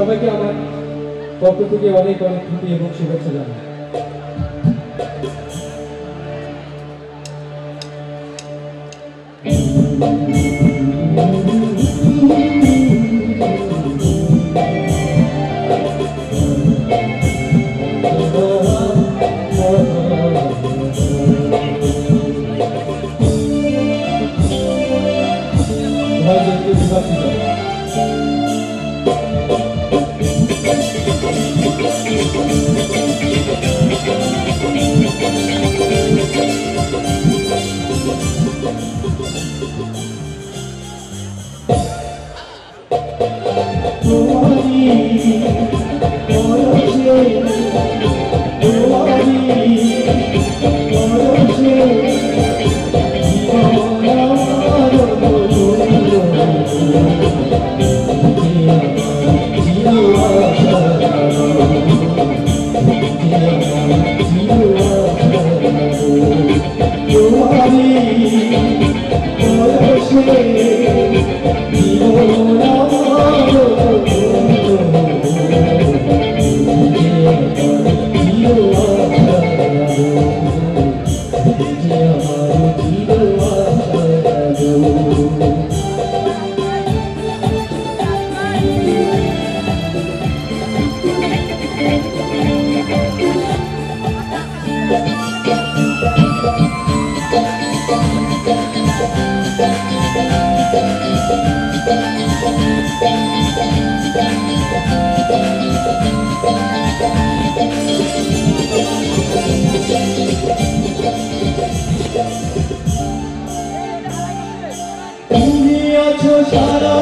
সবাইকে আমার পক্ষ থেকে অনেক অনেক খুঁটি এবং শুভেচ্ছা জানাই। ভাই তুমি আছো সারা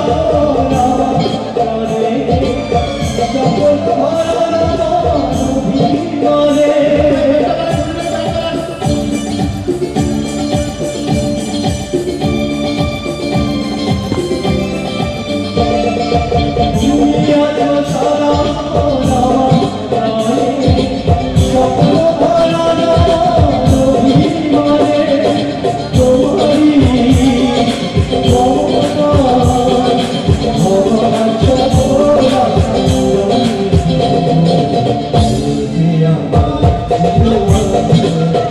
amor